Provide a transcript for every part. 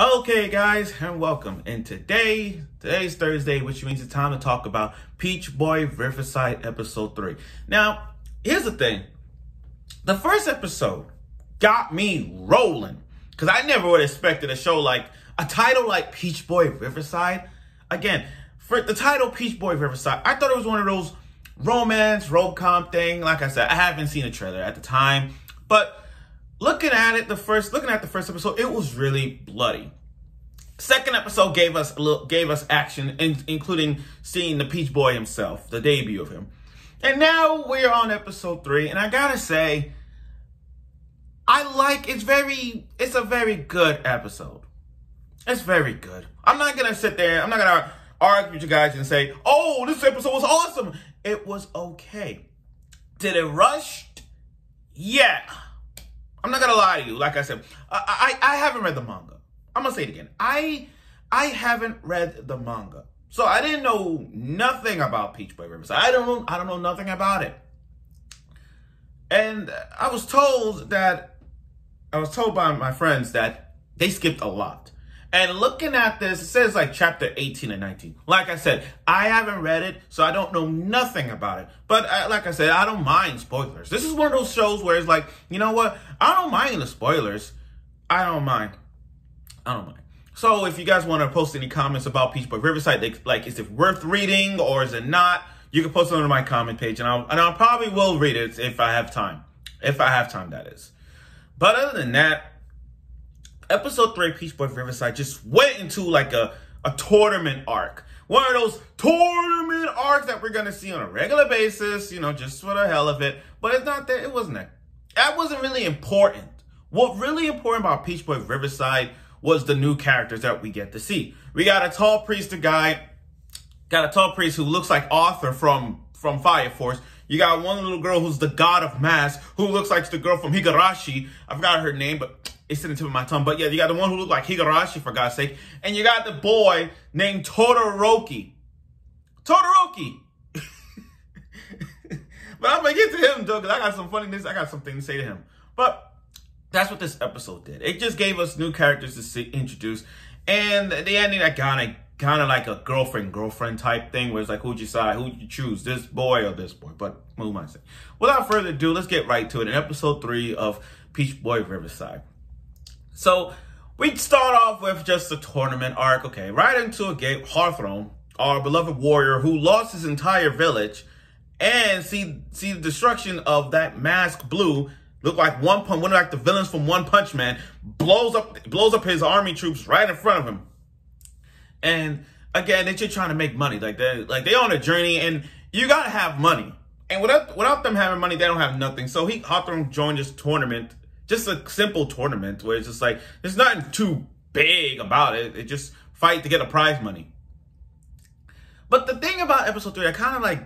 Okay, guys, and welcome. And today, today's Thursday, which means it's time to talk about Peach Boy Riverside episode 3. Now, here's the thing. The first episode got me rolling because I never would have expected a show like a title like Peach Boy Riverside. Again, for the title Peach Boy Riverside, I thought it was one of those romance, rom-com thing. Like I said, I haven't seen a trailer at the time, but looking at it, the first looking at the first episode, it was really bloody. Second episode gave us a little, gave us action, in, including seeing the Peach Boy himself, the debut of him. And now we're on episode three, and I gotta say, I like it's very it's a very good episode. It's very good. I'm not gonna sit there. I'm not gonna argue with you guys and say, "Oh, this episode was awesome." It was okay. Did it rush? Yeah. I'm not gonna lie to you. Like I said, I, I I haven't read the manga. I'm gonna say it again. I I haven't read the manga, so I didn't know nothing about Peach Boy Riverside. I don't. I don't know nothing about it. And I was told that I was told by my friends that they skipped a lot. And looking at this, it says like chapter 18 and 19. Like I said, I haven't read it, so I don't know nothing about it. But I, like I said, I don't mind spoilers. This is one of those shows where it's like, you know what? I don't mind the spoilers. I don't mind. I don't mind. So if you guys want to post any comments about Peach Boy Riverside, like is it worth reading or is it not? You can post it on my comment page, and I'll and I'll probably will read it if I have time. If I have time, that is. But other than that, episode three, Peach Boy Riverside, just went into like a, a tournament arc. One of those tournament arcs that we're gonna see on a regular basis, you know, just for the hell of it. But it's not that, it wasn't that. That wasn't really important. What really important about Peach Boy Riverside was the new characters that we get to see. We got a tall priest, a guy, got a tall priest who looks like Arthur from, from Fire Force. You got one little girl who's the god of mass, who looks like the girl from Higurashi. I forgot her name, but it's in the tip of my tongue. But yeah, you got the one who looked like Higurashi, for God's sake. And you got the boy named Todoroki. Todoroki! but I'm gonna get to him, though, because I got some funniness. I got something to say to him. But that's what this episode did. It just gave us new characters to see, introduce. And the ending, I kind of kind of like a girlfriend girlfriend type thing where it's like who'd you side who'd you choose this boy or this boy but i saying without further ado let's get right to it in episode three of peach boy riverside so we start off with just the tournament arc okay right into a gate Hawthorn our beloved warrior who lost his entire village and see see the destruction of that mask blue look like one punch one like the villains from one punch man blows up blows up his army troops right in front of him and again, they're just trying to make money. Like they like they on a journey, and you gotta have money. And without without them having money, they don't have nothing. So he Hawthorn joined this tournament, just a simple tournament where it's just like there's nothing too big about it. It just fight to get a prize money. But the thing about episode three, I kind of like,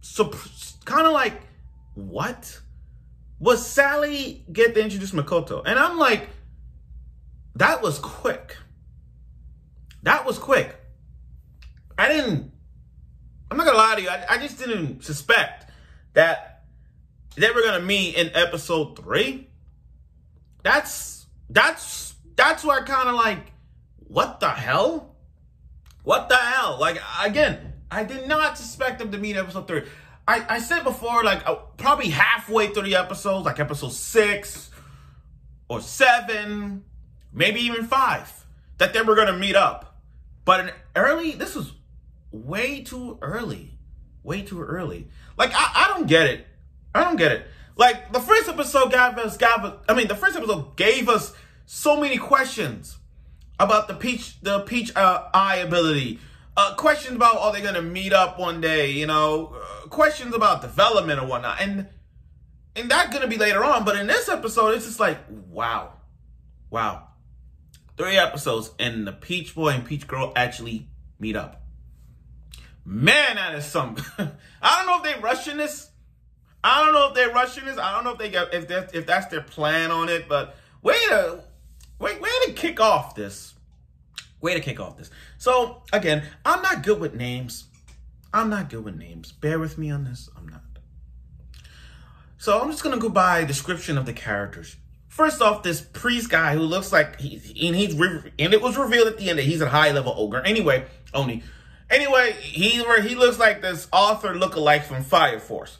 so kind of like, what? Was Sally get to introduce Mikoto? And I'm like, that was quick. That was quick. I didn't, I'm not gonna lie to you, I, I just didn't suspect that they were gonna meet in episode three. That's, that's, that's where I kind of like, what the hell? What the hell? Like, again, I did not suspect them to meet episode three. I, I said before, like, uh, probably halfway through the episodes, like episode six or seven, maybe even five, that they were to meet up. But an early, this was way too early. Way too early. Like, I, I don't get it. I don't get it. Like, the first episode gave us, gave us, I mean, the first episode gave us so many questions about the Peach, the Peach uh, Eye ability. Uh, questions about, are they to meet up one day? You know, uh, questions about development or whatnot. And, and that's to be later on. But in this episode, it's just like, wow. Wow three episodes, and the Peach Boy and Peach Girl actually meet up. Man, that is something. I don't know if they rushing this. I don't know if they're rushing this. I don't know if they got if that if that's their plan on it. But way to wait, way to kick off this. Way to kick off this. So again, I'm not good with names. I'm not good with names. Bear with me on this. I'm not. So I'm just gonna go by description of the characters. First off, this priest guy who looks like he and he's and it was revealed at the end that he's a high level ogre. Anyway, Oni. Anyway, he he looks like this Arthur lookalike from Fire Force.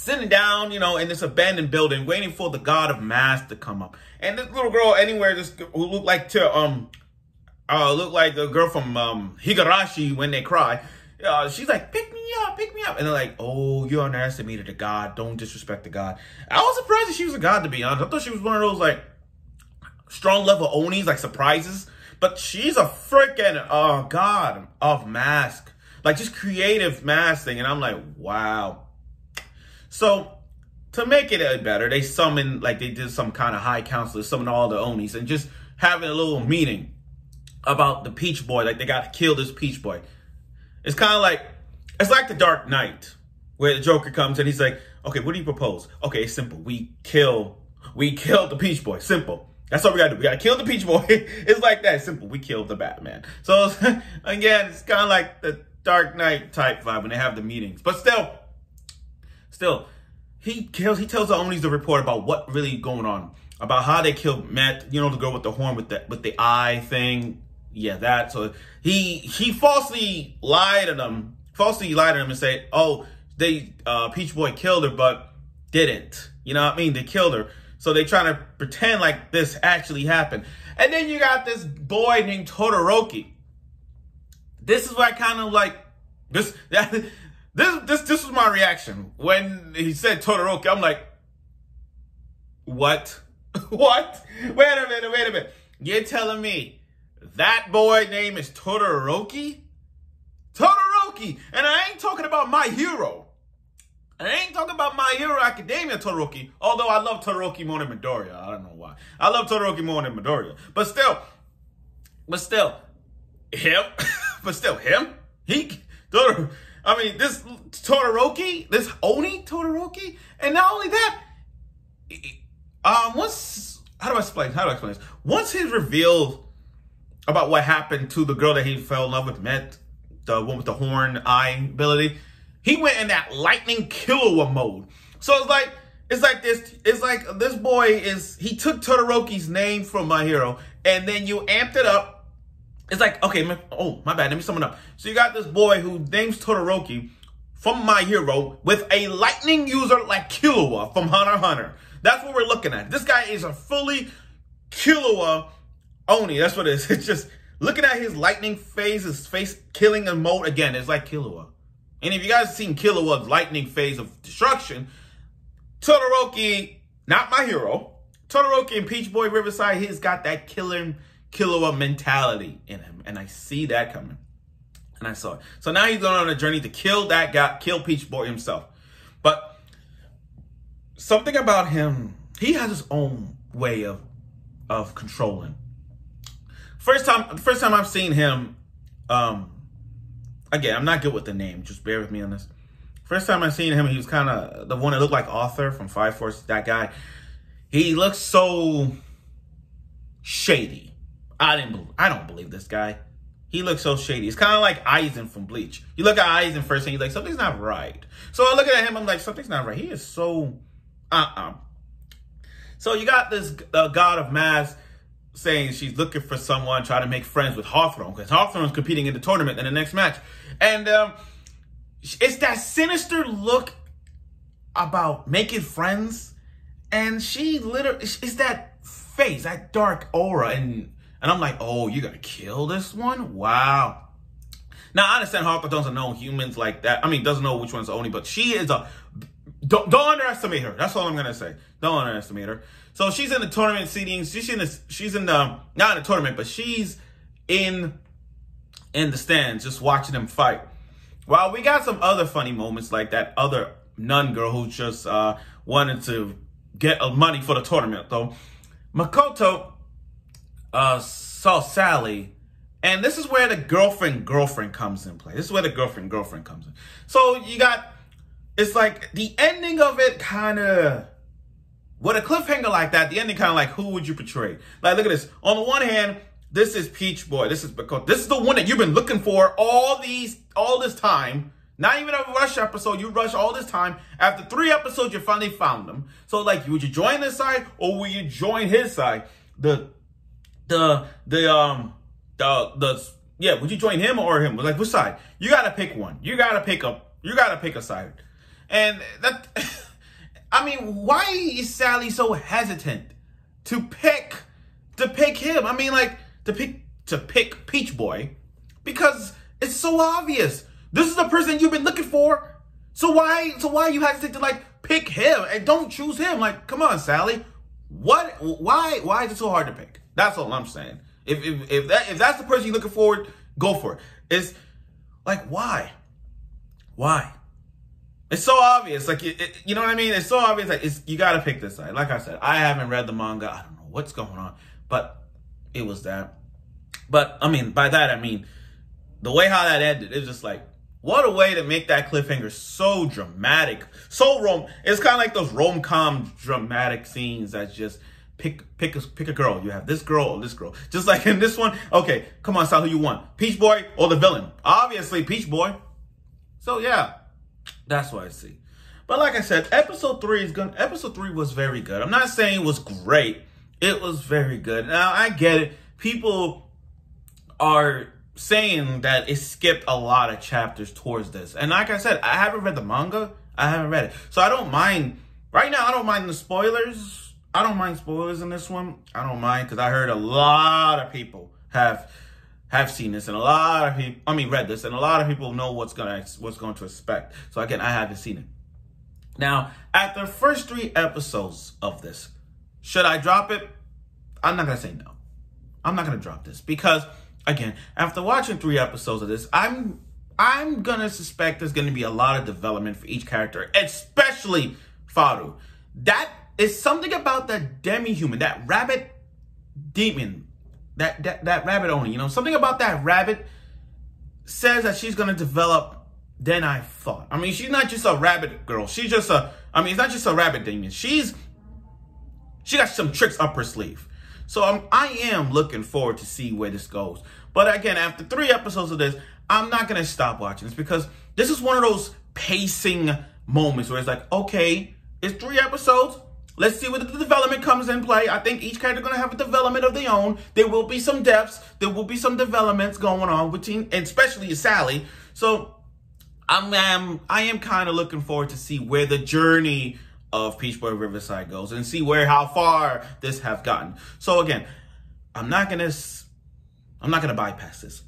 Sitting down, you know, in this abandoned building, waiting for the god of mass to come up. And this little girl anywhere just who looked like to um uh look like the girl from um Higurashi when they cry uh, she's like, pick me up, pick me up. And they're like, oh, you underestimated a god. Don't disrespect the god. I was surprised that she was a god, to be honest. I thought she was one of those, like, strong level Onis, like, surprises. But she's a freaking uh, god of mask. Like, just creative masking. And I'm like, wow. So, to make it better, they summoned, like, they did some kind of high council, summoned all the Onis, and just having a little meeting about the Peach Boy. Like, they got to kill this Peach Boy. It's kind of like, it's like the Dark Knight, where the Joker comes and he's like, okay, what do you propose? Okay, it's simple. We kill, we kill the Peach Boy. Simple. That's all we gotta do. We gotta kill the Peach Boy. it's like that. Simple. We killed the Batman. So again, it's kind of like the Dark Knight type vibe when they have the meetings. But still, still, he kills. He tells the Onis the report about what really going on, about how they killed Matt. You know, the girl with the horn with the with the eye thing yeah, that. So he he falsely lied to them, falsely lied to them and say, oh, they uh, Peach Boy killed her, but didn't. You know what I mean? They killed her. So they trying to pretend like this actually happened. And then you got this boy named Todoroki. This is what I kind of like this that, this this this was my reaction when he said Todoroki. I'm like, what? what? Wait a minute, wait a minute. You're telling me that boy name is Todoroki? Todoroki! And I ain't talking about my hero. I ain't talking about My Hero Academia Todoroki, although I love Todoroki more than Midoriya. I don't know why. I love Todoroki more than Midoriya. But still, but still, him, but still, him, he, Todor, I mean, this Todoroki, this Oni Todoroki, and not only that, um, once, how do I explain, how do I explain this? Once he's revealed about what happened to the girl that he fell in love with, met the one with the horn eye ability. He went in that lightning killer mode. So it's like it's like this. It's like this boy is. He took Todoroki's name from My Hero, and then you amped it up. It's like okay, oh my bad. Let me sum it up. So you got this boy who names Todoroki from My Hero with a lightning user like Killua from Hunter Hunter. That's what we're looking at. This guy is a fully Killua Oni, that's what it is. It's just looking at his lightning phase, his face killing a mode again. It's like Killua. And if you guys have seen Killua's lightning phase of destruction, Todoroki, not my hero, Todoroki and Peach Boy Riverside, he's got that killing Killua mentality in him. And I see that coming. And I saw it. So now he's going on a journey to kill that guy, kill Peach Boy himself. But something about him, he has his own way of of controlling. First time, first time I've seen him. Um, again, I'm not good with the name. Just bear with me on this. First time I seen him, he was kind of the one that looked like Arthur from Fire Force. That guy, he looks so shady. I didn't. I don't believe this guy. He looks so shady. It's kind of like Aizen from Bleach. You look at Aizen first and you're like, something's not right. So I look at him, I'm like, something's not right. He is so, uh-uh. So you got this uh, God of Mass saying she's looking for someone, trying to make friends with Hawthorn, because Hawthorn's competing in the tournament in the next match. And um, it's that sinister look about making friends. And she literally, it's that face, that dark aura. And, and I'm like, oh, you're going to kill this one? Wow. Now, I understand Hawthorn doesn't know humans like that. I mean, doesn't know which one's Oni, but she is a, don't, don't underestimate her. That's all I'm going to say. Don't underestimate her. So she's in the tournament seedings. She's in the she's in the not in the tournament, but she's in in the stands just watching them fight. Well, we got some other funny moments like that other nun girl who just uh, wanted to get money for the tournament. Though Mikoto uh, saw Sally, and this is where the girlfriend girlfriend comes in play. This is where the girlfriend girlfriend comes in. So you got it's like the ending of it kind of with a cliffhanger like that, the ending kind of like, who would you portray? Like, look at this. On the one hand, this is Peach Boy. This is because this is the one that you've been looking for all these, all this time. Not even a rush episode. You rush all this time. After three episodes, you finally found them. So, like, would you join this side or will you join his side? The, the, the, um, the, the, yeah, would you join him or him? Like, which side? You gotta pick one. You gotta pick a, you gotta pick a side. And that, I mean, why is Sally so hesitant to pick, to pick him? I mean, like, to pick, to pick Peach Boy because it's so obvious. This is the person you've been looking for. So why, so why you hesitant to like pick him and don't choose him? Like, come on, Sally. What, why, why is it so hard to pick? That's all I'm saying. If, if, if that, if that's the person you're looking forward, go for it. It's like, why? Why? It's so obvious. Like, it, it, you know what I mean? It's so obvious. Like, it's, you got to pick this side. Like I said, I haven't read the manga. I don't know what's going on, but it was that. But I mean, by that, I mean, the way how that ended, it's just like, what a way to make that cliffhanger so dramatic, so rom. It's kind of like those rom com dramatic scenes that just pick pick a pick a girl. You have this girl or this girl. Just like in this one. Okay, come on, Sal, who you want? Peach Boy or the villain? Obviously, Peach Boy. So yeah, that's what I see. But like I said, episode three is good. Episode three was very good. I'm not saying it was great. It was very good. Now I get it. People are saying that it skipped a lot of chapters towards this. And like I said, I haven't read the manga. I haven't read it. So I don't mind, right now, I don't mind the spoilers. I don't mind spoilers in this one. I don't mind because I heard a lot of people have have seen this and a lot of people, I mean, read this and a lot of people know what's going to, what's going to expect. So again, I haven't seen it. Now, after the first three episodes of this, should I drop it? I'm not to say no. I'm not to drop this because again, after watching three episodes of this, I'm I'm gonna suspect there's gonna be a lot of development for each character, especially Faru. That is something about that demi-human, that rabbit demon, that, that that rabbit owner, you know, something about that rabbit says that she's gonna develop than I thought. I mean, she's not just a rabbit girl. She's just a, I mean, it's not just a rabbit demon. She's, she got some tricks up her sleeve. So I'm, I am looking forward to see where this goes. But again, after three episodes of this, I'm not going to stop watching this because this is one of those pacing moments where it's like, okay, it's three episodes. Let's see where the development comes in play. I think each character going to have a development of their own. There will be some depths. There will be some developments going on between, and especially Sally. So I'm, I'm I am kind of looking forward to see where the journey of Peach Boy Riverside goes and see where how far this have gotten. So again, I'm not gonna I'm not gonna bypass this.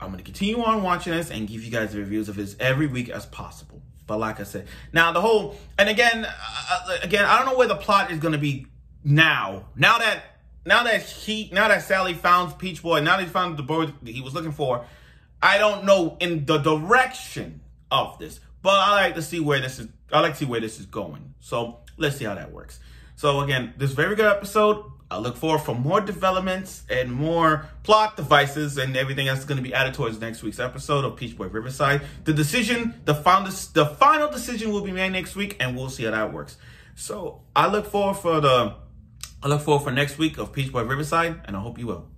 I'm gonna continue on watching this and give you guys reviews of this every week as possible. But like I said, now the whole and again, uh, again, I don't know where the plot is gonna be now. Now that now that he now that Sally found Peach Boy, now that he found the boy he was looking for, I don't know in the direction of this. But I like to see where this is. I like to see where this is going. So let's see how that works. So again, this very good episode. I look forward for more developments and more plot devices and everything that's going to be added towards next week's episode of Peach Boy Riverside. The decision, the final, the final decision will be made next week, and we'll see how that works. So I look forward for the, I look forward for next week of Peach Boy Riverside, and I hope you will.